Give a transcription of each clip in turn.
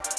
What's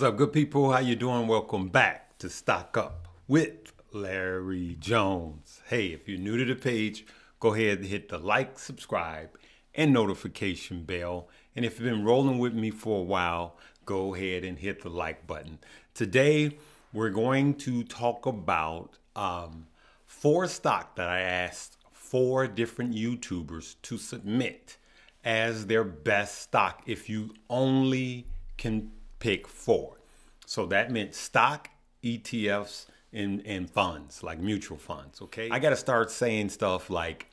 up, good people? How you doing? Welcome back to Stock Up with Larry Jones. Hey, if you're new to the page, go ahead and hit the like, subscribe, and notification bell. And if you've been rolling with me for a while, go ahead and hit the like button. Today, we're going to talk about um, four stock that I asked four different YouTubers to submit as their best stock if you only can pick four. So that meant stock, ETFs, and, and funds, like mutual funds, okay? I got to start saying stuff like,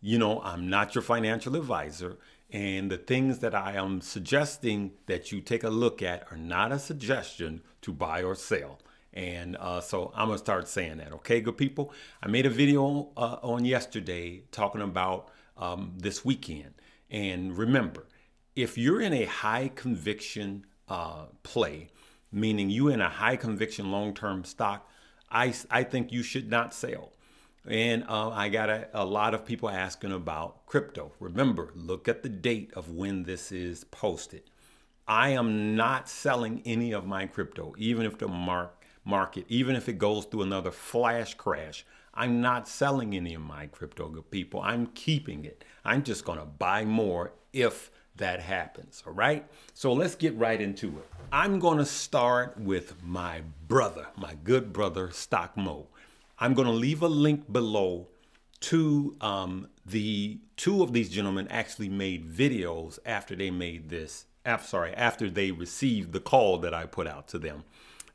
you know, I'm not your financial advisor. And the things that I am suggesting that you take a look at are not a suggestion to buy or sell. And uh, so I'm to start saying that. Okay, good people. I made a video uh, on yesterday talking about um, this weekend. And remember, if you're in a high conviction uh, play, meaning you in a high conviction long term stock, I, I think you should not sell. And uh, I got a, a, lot of people asking about crypto. Remember, look at the date of when this is posted. I am not selling any of my crypto, even if the mark, market, even if it goes through another flash crash. I'm not selling any of my crypto, people. I'm keeping it. I'm just going to buy more if that happens. All right. So let's get right into it. I'm going to start with my brother, my good brother, Stock Moe. I'm going to leave a link below to um, the two of these gentlemen actually made videos after they made this. After, sorry, after they received the call that I put out to them.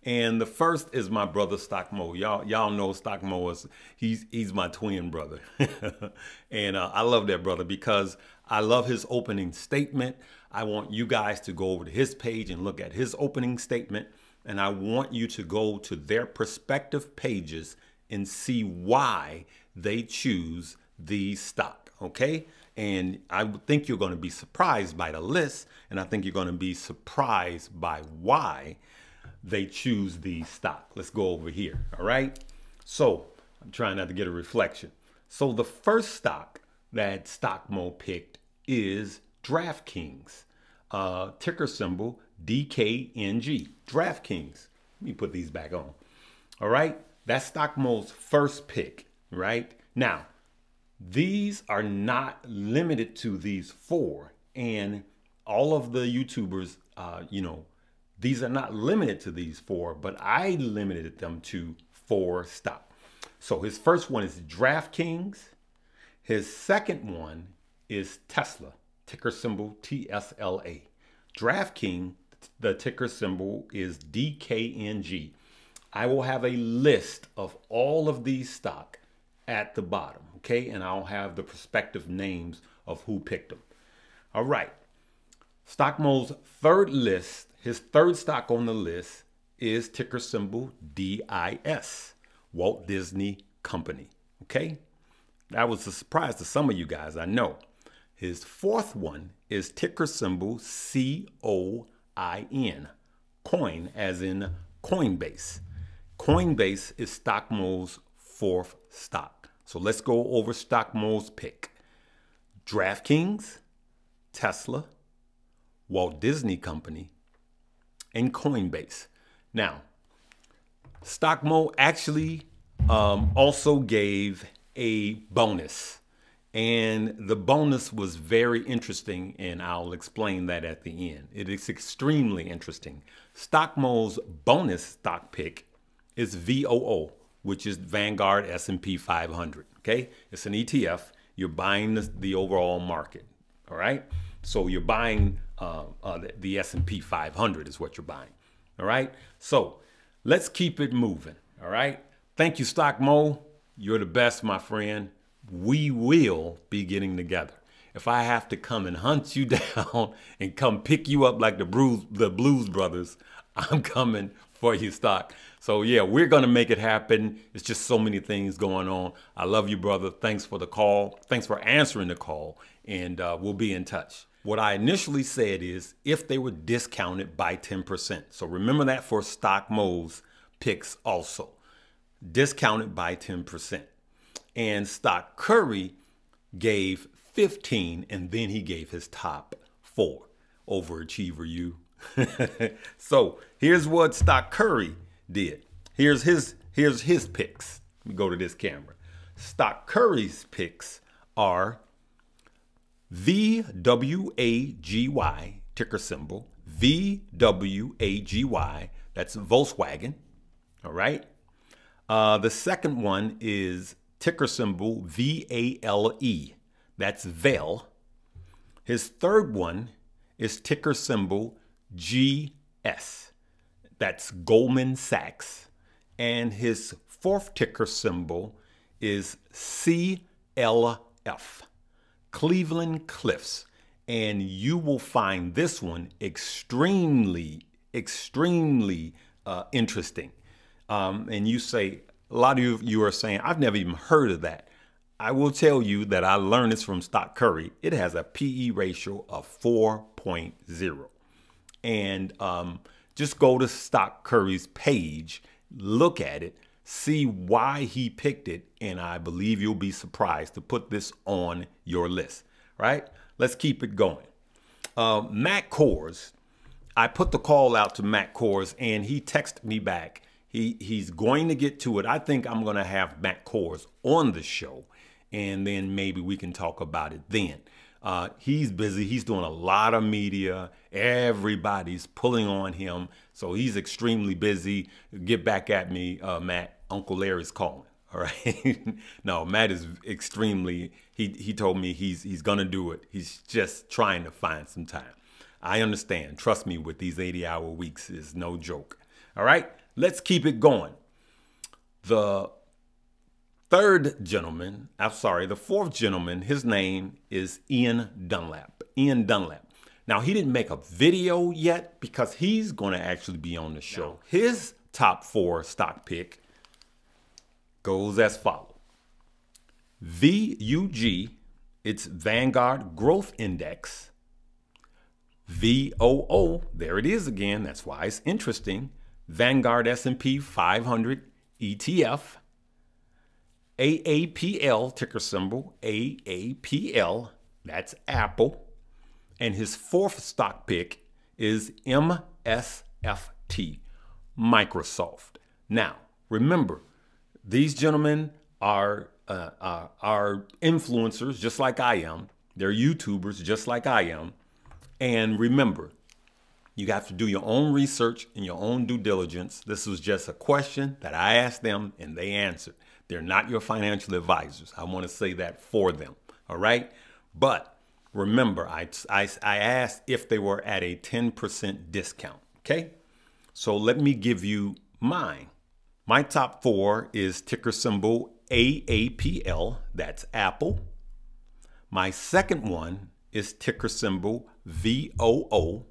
And the first is my brother Stock Moe. Y'all, y'all know Stock Moe is he's he's my twin brother, and uh, I love that brother because I love his opening statement. I want you guys to go over to his page and look at his opening statement, and I want you to go to their prospective pages and see why they choose the stock. Okay, and I think you're going to be surprised by the list, and I think you're going to be surprised by why they choose the stock. Let's go over here. All right. So I'm trying not to get a reflection. So the first stock that StockMoe picked is DraftKings. Uh, ticker symbol DKNG. DraftKings. Let me put these back on. All right. That's StockMoe's first pick. Right. Now, these are not limited to these four. And all of the YouTubers, uh, you know, these are not limited to these four, but I limited them to four stock. So his first one is DraftKings. His second one is Tesla, ticker symbol TSLA. DraftKings, the ticker symbol is DKNG. I will have a list of all of these stock at the bottom, okay? And I'll have the prospective names of who picked them. All right. Stockmoe's third list his third stock on the list is ticker symbol DIS, Walt Disney Company. Okay? That was a surprise to some of you guys, I know. His fourth one is ticker symbol C O I N, coin as in Coinbase. Coinbase is Stockmoe's fourth stock. So let's go over Stockmoe's pick. DraftKings, Tesla, Walt Disney Company, and Coinbase. Now, Stockmoe actually um, also gave a bonus. And the bonus was very interesting, and I'll explain that at the end. It is extremely interesting. Stockmoe's bonus stock pick is VOO, which is Vanguard S&P 500. Okay, it's an ETF. You're buying the, the overall market. All right, so you're buying uh, uh, the, the S&P 500 is what you're buying. All right. So let's keep it moving. All right. Thank you, Stock Moe. You're the best, my friend. We will be getting together. If I have to come and hunt you down and come pick you up like the Blues, the Blues Brothers, I'm coming for you, stock. So yeah, we're gonna make it happen. It's just so many things going on. I love you, brother. Thanks for the call. Thanks for answering the call, and uh, we'll be in touch. What I initially said is if they were discounted by 10%. So remember that for Stock Moe's picks also. discounted by 10%. And Stock Curry gave 15 and then he gave his top four. Overachiever you. so here's what Stock Curry did. Here's his here's his picks. Let me go to this camera. Stock Curry's picks are VWAGY, ticker symbol, VWAGY, that's Volkswagen. All right. Uh, the second one is ticker symbol VALE, that's Vale. His third one is ticker symbol GS, that's Goldman Sachs. And his fourth ticker symbol is CLF. Cleveland Cliffs. And you will find this one extremely, extremely uh, interesting. Um, and you say, a lot of you, you are saying, I've never even heard of that. I will tell you that I learned this from Stock Curry. It has a PE ratio of 4.0. And um, just go to Stock Curry's page, look at it, see why he picked it, and I believe you'll be surprised to put this on your list, right? Let's keep it going. Uh, Matt Kohrs, I put the call out to Matt Kohrs, and he texted me back. He, he's going to get to it. I think I'm going to have Matt Kohrs on the show, and then maybe we can talk about it then. Uh, he's busy. He's doing a lot of media. Everybody's pulling on him. So he's extremely busy. Get back at me, uh, Matt. Uncle Larry's calling. All right. no, Matt is extremely. He he told me he's he's gonna do it. He's just trying to find some time. I understand. Trust me, with these 80 hour weeks is no joke. All right. Let's keep it going. The third gentleman, I'm sorry, the fourth gentleman, his name is Ian Dunlap. Ian Dunlap. Now, he didn't make a video yet because he's going to actually be on the show. His top four stock pick goes as follows VUG, it's Vanguard Growth Index. VOO, there it is again. That's why it's interesting. Vanguard S&P 500 ETF. AAPL ticker symbol AAPL. That's Apple. And his fourth stock pick is MSFT, Microsoft. Now, remember, these gentlemen are uh, uh, are influencers just like I am. They're YouTubers just like I am. And remember, you have to do your own research and your own due diligence. This was just a question that I asked them and they answered. They're not your financial advisors. I want to say that for them. All right. But remember, I, I, I asked if they were at a 10% discount. Okay. So let me give you mine. My top four is ticker symbol AAPL, that's Apple. My second one is ticker symbol VOO,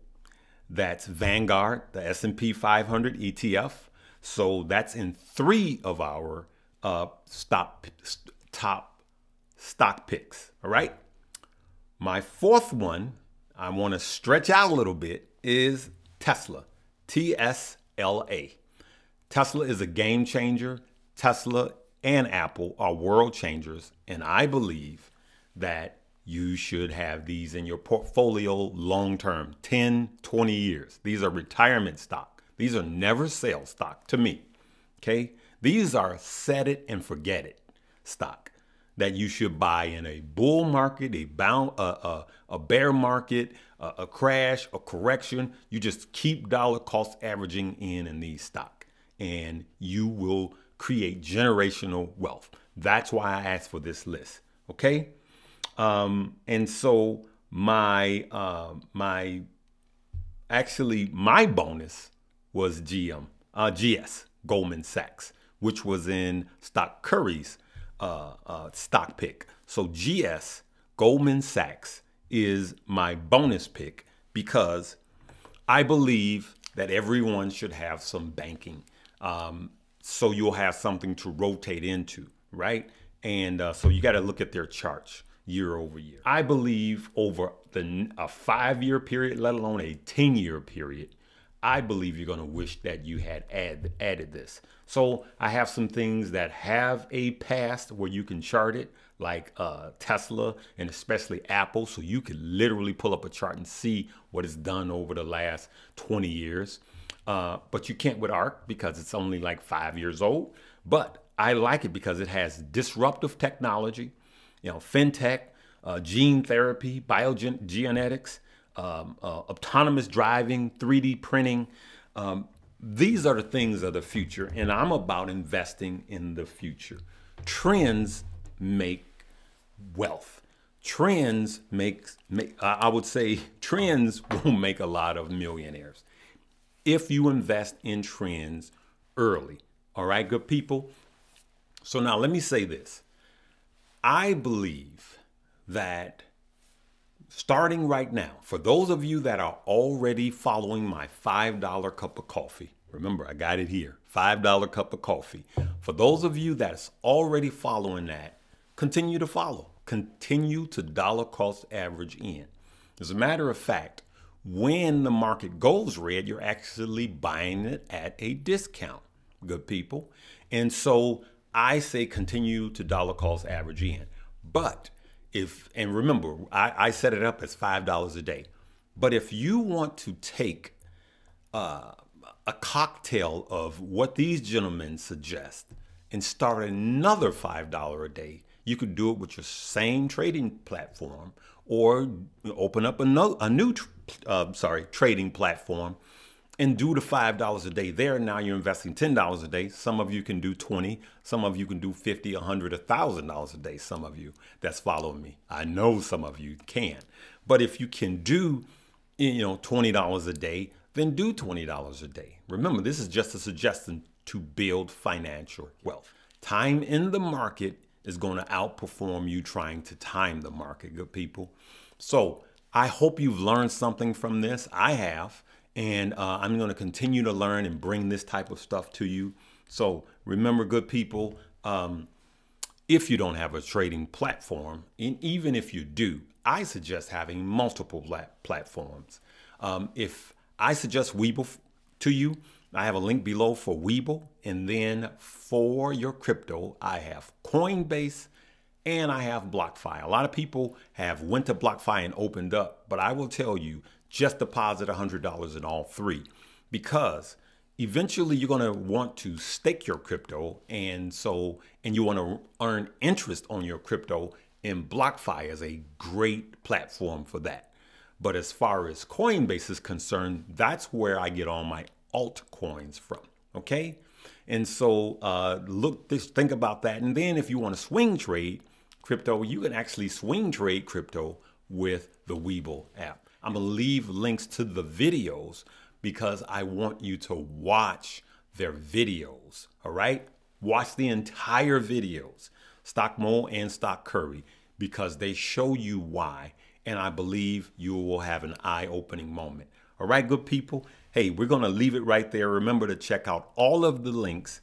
that's Vanguard, the S&P 500 ETF. So that's in three of our uh, stop, top stock picks. All right. My fourth one, I want to stretch out a little bit, is Tesla, T S L A. Tesla is a game changer. Tesla and Apple are world changers. And I believe that you should have these in your portfolio long term 10, 20 years. These are retirement stock. These are never sale stock to me. Okay. These are set it and forget it stock that you should buy in a bull market, a bound, a, bear market, a, a crash, a correction. You just keep dollar cost averaging in in these stocks and you will create generational wealth. That's why I asked for this list. Okay. Um, and so my uh, my actually my bonus was GM uh, GS Goldman Sachs, which was in Stock Curry's uh, uh, stock pick. So GS Goldman Sachs is my bonus pick because I believe that everyone should have some banking um, so you'll have something to rotate into, right? And uh, so you got to look at their charts year over year. I believe over the a five year period, let alone a 10 year period, I believe you're going to wish that you had add, added this. So I have some things that have a past where you can chart it, like uh, Tesla and especially Apple. So you can literally pull up a chart and see what it's done over the last 20 years. Uh, but you can't with ARK because it's only like five years old. But I like it because it has disruptive technology, you know, fintech, uh, gene therapy, biogenetics, um, uh, autonomous driving, 3D printing. Um, these are the things of the future, and I'm about investing in the future. Trends make wealth. Trends make, make I would say, trends will make a lot of millionaires if you invest in trends early. All right, good people. So now let me say this. I believe that starting right now, for those of you that are already following my $5 cup of coffee, remember I got it here $5 cup of coffee. For those of you that's already following that, continue to follow. Continue to dollar cost average in. As a matter of fact, when the market goes red, you're actually buying it at a discount, good people. And so I say continue to dollar cost average in. But if and remember I, I set it up as five dollars a day but if you want to take uh, a cocktail of what these gentlemen suggest and start another five dollar a day you could do it with your same trading platform or open up a, no, a new uh, sorry trading platform and do the five dollars a day there. Now you're investing ten dollars a day. Some of you can do 20 some of you can do 50 a 100 a thousand dollars a day. Some of you that's following me. I know some of you can. But if you can do you know 20 dollars a day then do 20 dollars a day. Remember this is just a suggestion to build financial wealth. Time in the market is going to outperform you trying to time the market good people. So i hope you've learned something from this i have and uh, I'm going to continue to learn and bring this type of stuff to you. So remember, good people, um, if you don't have a trading platform, and even if you do, I suggest having multiple platforms. Um, if I suggest Webull to you, I have a link below for Webull. And then for your crypto, I have Coinbase and I have BlockFi. A lot of people have went to BlockFi and opened up, but I will tell you, just deposit $100 in all three because eventually you're going to want to stake your crypto and so and you want to earn interest on your crypto and BlockFi is a great platform for that. But as far as Coinbase is concerned, that's where I get all my altcoins from. Okay, and so uh, look, this, think about that. And then if you want to swing trade crypto, you can actually swing trade crypto with the Webull app. I'm to leave links to the videos because I want you to watch their videos. All right? Watch the entire videos, Stock Moe and Stock Curry, because they show you why. And I believe you will have an eye opening moment. All right, good people? Hey, we're to leave it right there. Remember to check out all of the links.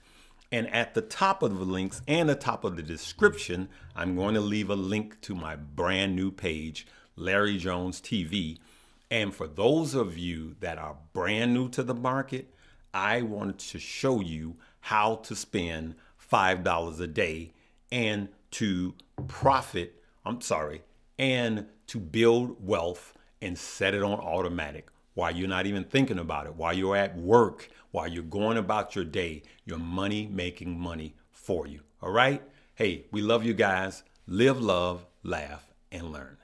And at the top of the links and the top of the description, I'm going to leave a link to my brand new page, Larry Jones TV and for those of you that are brand new to the market, I wanted to show you how to spend $5 a day and to profit, I'm sorry, and to build wealth and set it on automatic while you're not even thinking about it, while you're at work, while you're going about your day, your money making money for you. All right? Hey, we love you guys. Live, love, laugh, and learn.